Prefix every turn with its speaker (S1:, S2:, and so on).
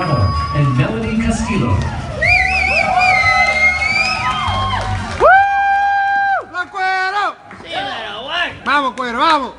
S1: And Melody Castillo.
S2: ¡La cuero!
S3: Sí, pero. Vamos, cuero, vamos.